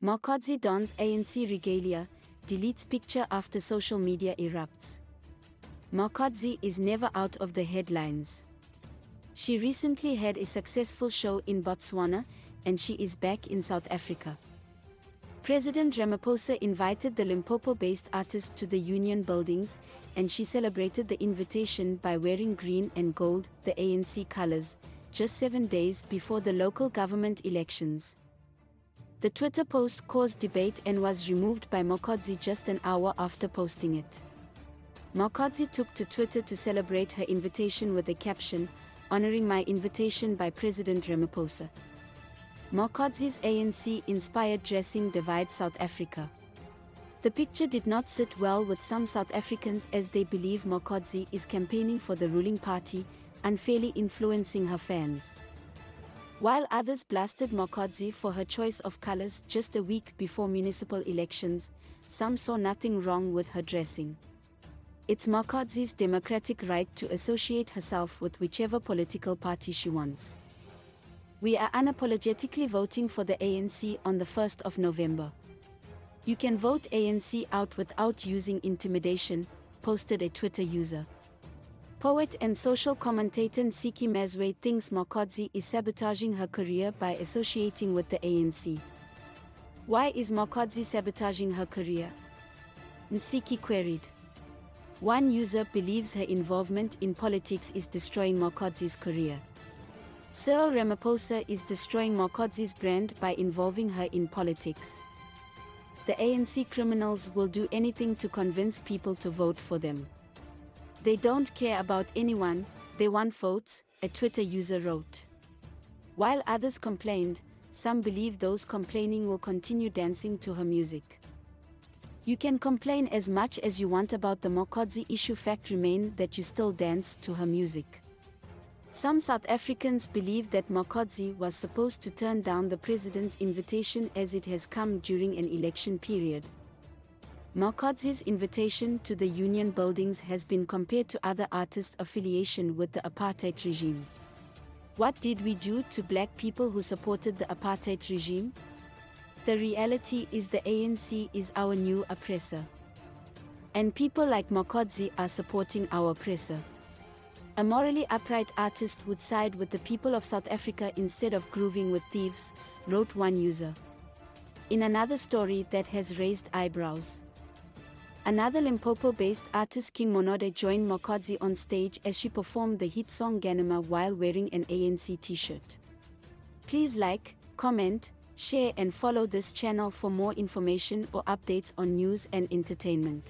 Makhadzi dons ANC regalia, deletes picture after social media erupts. Makhadzi is never out of the headlines. She recently had a successful show in Botswana, and she is back in South Africa. President Ramaphosa invited the Limpopo-based artist to the Union buildings, and she celebrated the invitation by wearing green and gold, the ANC colors, just seven days before the local government elections. The Twitter post caused debate and was removed by Makhadzi just an hour after posting it. Makhadzi took to Twitter to celebrate her invitation with a caption, honoring my invitation by President Ramaphosa. Makhadzi's ANC-inspired dressing divides South Africa. The picture did not sit well with some South Africans as they believe Makhadzi is campaigning for the ruling party, unfairly influencing her fans. While others blasted Makhadzi for her choice of colors just a week before municipal elections, some saw nothing wrong with her dressing. It's Makhadzi's democratic right to associate herself with whichever political party she wants. We are unapologetically voting for the ANC on the 1st of November. You can vote ANC out without using intimidation, posted a Twitter user. Poet and social commentator Ntsiki Mazwai thinks Makhadzi is sabotaging her career by associating with the ANC. Why is Makhadzi sabotaging her career? Ntsiki queried. One user believes her involvement in politics is destroying Makhadzi's career. Cyril Ramaphosa is destroying Makhadzi's brand by involving her in politics. The ANC criminals will do anything to convince people to vote for them. They don't care about anyone, they want votes, a Twitter user wrote. While others complained, some believe those complaining will continue dancing to her music. You can complain as much as you want about the Makhadzi issue fact remain that you still dance to her music. Some South Africans believe that Makhadzi was supposed to turn down the president's invitation as it has come during an election period. Makhadzi's invitation to the union buildings has been compared to other artists' affiliation with the apartheid regime. What did we do to black people who supported the apartheid regime? The reality is the ANC is our new oppressor. And people like Makhadzi are supporting our oppressor. A morally upright artist would side with the people of South Africa instead of grooving with thieves, wrote one user. In another story that has raised eyebrows. Another Limpopo-based artist King Monada joined Makhadzi on stage as she performed the hit song Ghanama while wearing an ANC t-shirt. Please like, comment, share and follow this channel for more information or updates on news and entertainment.